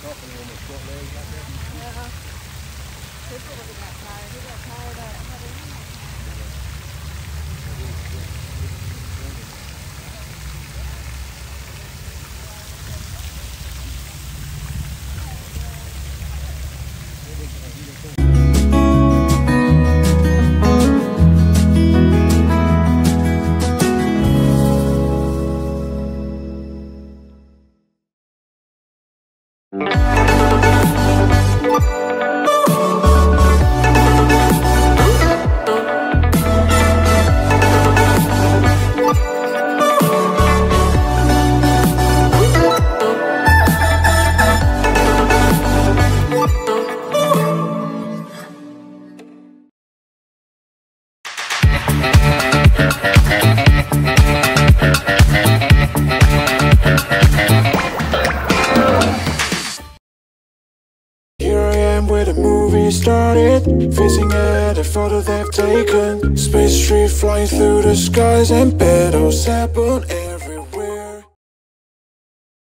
Yeah. Música where the movie started. Facing at a photo they've taken. Space street flying through the skies And battles happen